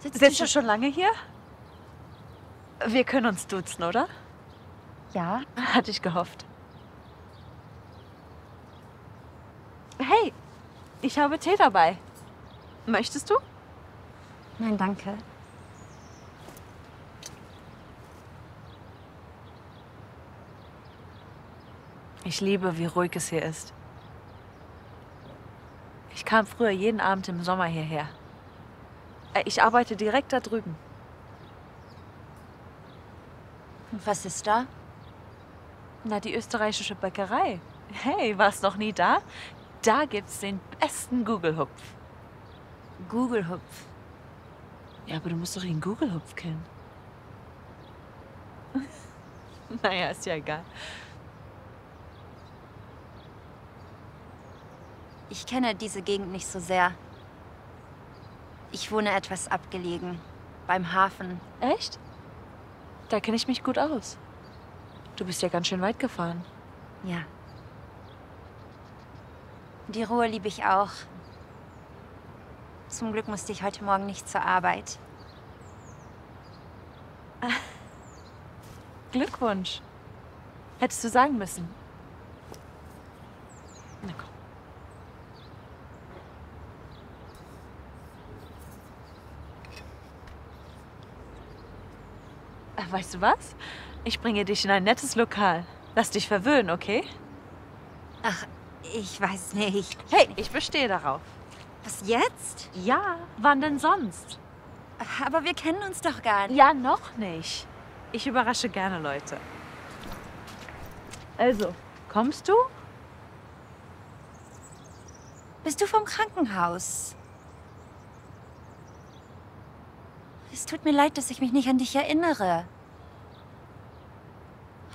Sitzt, Sitzt du schon lange hier? Wir können uns duzen, oder? Ja. Hatte ich gehofft. Hey, ich habe Tee dabei. Möchtest du? Nein, danke. Ich liebe, wie ruhig es hier ist. Ich kam früher jeden Abend im Sommer hierher. Äh, Ich arbeite direkt da drüben. Und was ist da? Na, die österreichische Bäckerei. Hey, warst noch nie da? Da gibt's den besten Google-Hupf. Google-Hupf. Ja, aber du musst doch den Google-Hupf kennen. naja, ist ja egal. Ich kenne diese Gegend nicht so sehr. Ich wohne etwas abgelegen. Beim Hafen. Echt? Da kenne ich mich gut aus. Du bist ja ganz schön weit gefahren. Ja. Die Ruhe liebe ich auch. Zum Glück musste ich heute Morgen nicht zur Arbeit. Glückwunsch. Hättest du sagen müssen. Na komm. Weißt du was? Ich bringe dich in ein nettes Lokal. Lass dich verwöhnen, okay? Ach, ich weiß nicht. Hey, ich bestehe darauf. Was jetzt? Ja, wann denn sonst? Aber wir kennen uns doch gar nicht. Ja, noch nicht. Ich überrasche gerne Leute. Also, kommst du? Bist du vom Krankenhaus? Es tut mir leid, dass ich mich nicht an dich erinnere.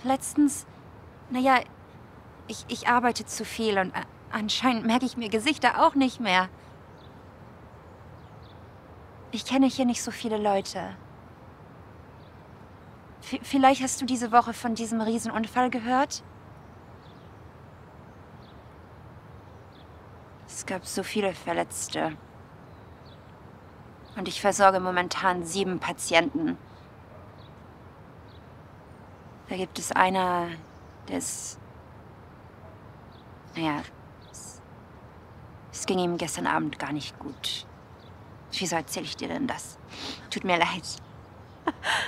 Letztens, naja, ich, ich arbeite zu viel und anscheinend merke ich mir Gesichter auch nicht mehr. Ich kenne hier nicht so viele Leute. V vielleicht hast du diese Woche von diesem Riesenunfall gehört? Es gab so viele Verletzte. Und ich versorge momentan sieben Patienten. Da gibt es einer, der ist. Naja, es, es ging ihm gestern Abend gar nicht gut. Wieso erzähle ich dir denn das? Tut mir leid.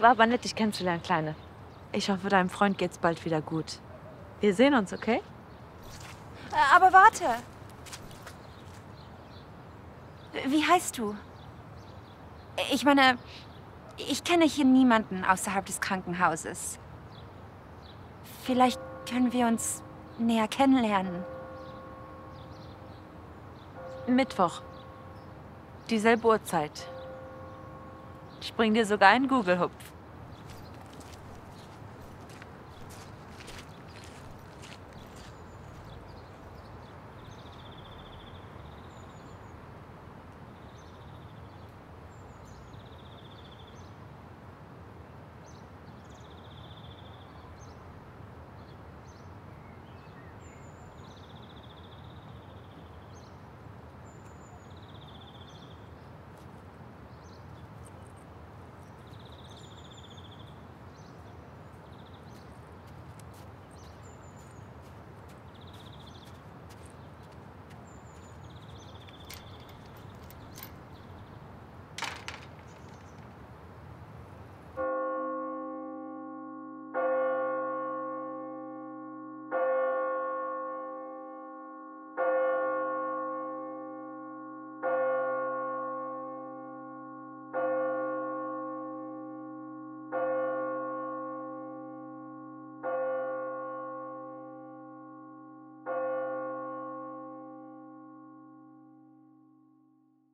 War aber nett, dich kennenzulernen, Kleine. Ich hoffe, deinem Freund geht's bald wieder gut. Wir sehen uns, okay? Äh, Aber warte. Wie heißt du? Ich meine, ich kenne hier niemanden außerhalb des Krankenhauses. Vielleicht können wir uns näher kennenlernen. Mittwoch. Dieselbe Uhrzeit. Ich bring dir sogar einen Google-Hupf.